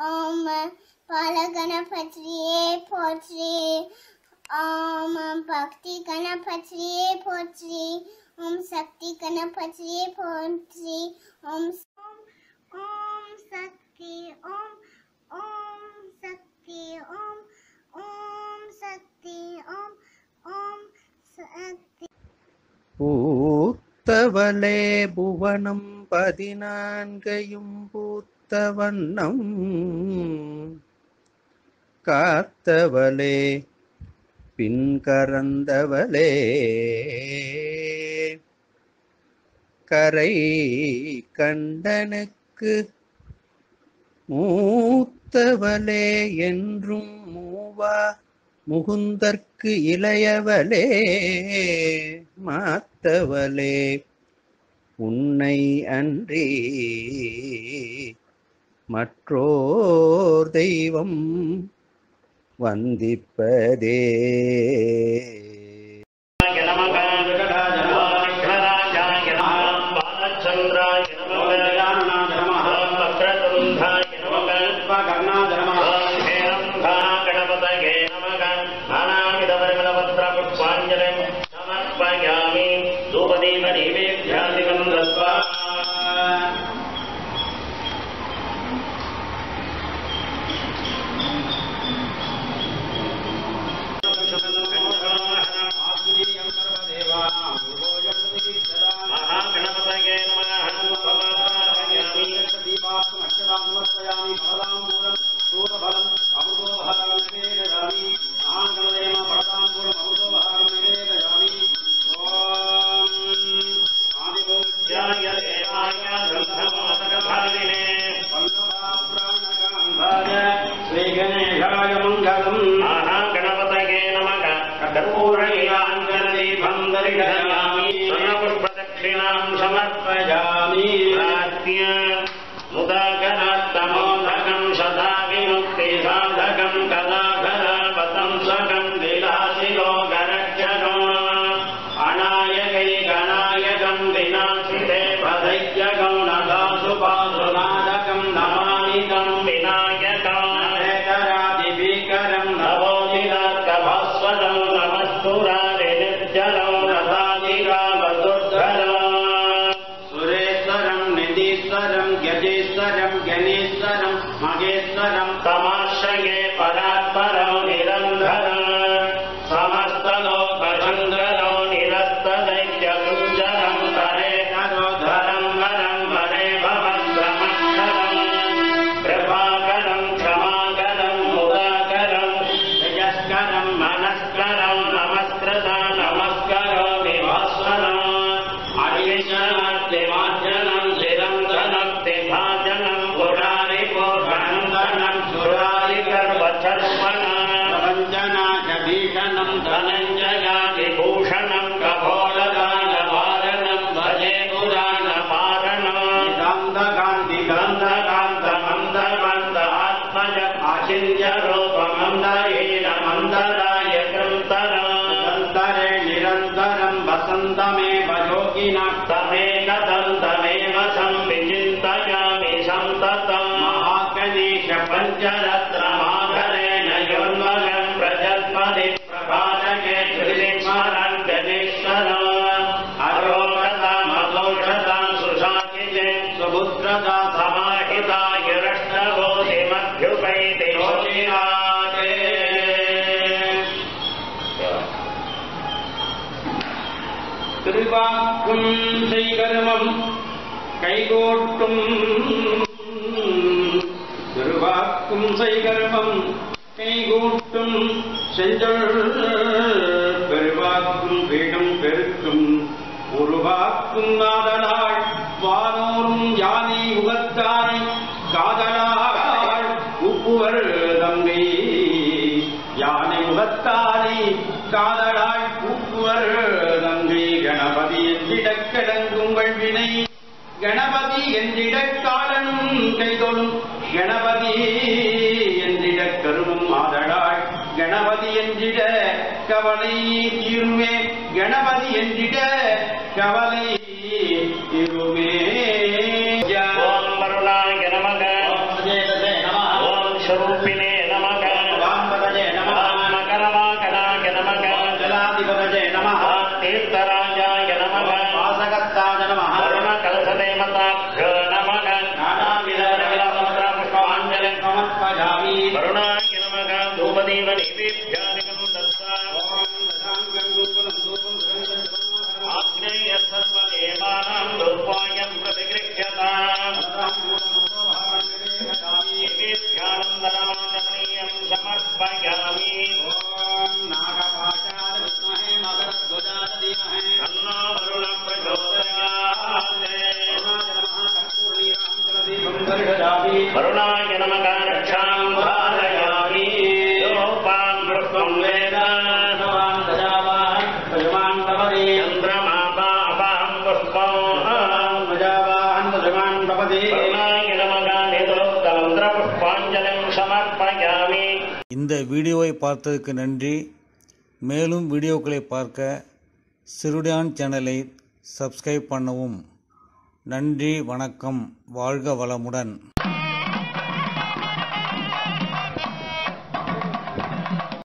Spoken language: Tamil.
ஓம் பாலகணபதியே போற்றி ஓம் பக்தி கணபதியே போற்றி ஓம் சக்தி கணபதியே போற்றி ஓம் ஓம் ஓம் சக்தி ஓம் ஓம் சக்தி ஓம் ஓம் சக்தி ஓம் ஓம் சக்தி பூத்தவளே புவனம் பதினான்கையும் பூத்த வண்ணம் காத்தவளே பின் கறந்தவளே. கரை கண்டனுக்கு மூத்தவளே என்றும் மூவா முகுந்தற்கு இளையவளே. மாத்தவளே உன்னை அன்றி மற்றோர் தெய்வம் வந்திப்பதே. நமக उपदेव देवेभ्यादिकम् दत्वा समर्पयामि तमाश्रये परात्परो निरन्धर समस्तलोकचन्द्रनो निरस्तदैत्यकुञ्जरं करे करोधरं वरं वरे भवद्रमक्षरम् कृपाकरं क्षमाकरं मुदाकरं यस्करं मनस्करं नमस्कृता नमस्करोमि भास्वरम् अडिशनक्तिमार्जनं धनञ्जगाभूषणं कगोलगायुदाय नारणम् गान्तमन्तरेण मन्दराय चन्तरं मन्तरे निरन्तरं वसन्त मे भजोगिन तमेकदन्तमेव संचिन्तयामि सन्ततं महागणेश पञ्च திருவாக்கும் செய்கர்மம் கைகோட்டும். திருவாக்கும் செய்கர்மம் கைகூட்டும். செஞ்சொல் பெருவாக்கும் வீடும் பெருக்கும். உருவாக்கும் நாதலாள் வானோரும் யானை யானை முகத்தானை காதலாள் நன்றி கணபதி என்றிடக் கிடங்குங்கள் வினை. கணபதி என்றிடக் காலனும் கைதொழும். கணபதி என்றிடக் கருவும் ஆதலாள் கணபதி என்றிட கவலை தீருமே. கணபதி என்றிட கவலை தீருமே. சாதனமாக वरुणाय नमः रक्षां धारयामि योपां पुष्पं वेद चन्द्रमा पापां पुष्पं वरुणाय नमः नितोत्तमन्त्रपुष्पाञ्जलिं समर्पयामि இந்த வீடியோவை பார்த்ததுக்கு நன்றி மேலும் வீடியோக்களை பார்க்க சிறுடான் சேனலை சப்ஸ்கிரைப் பண்ணவும் நன்றி வணக்கம். வாழ்க வளமுடன்.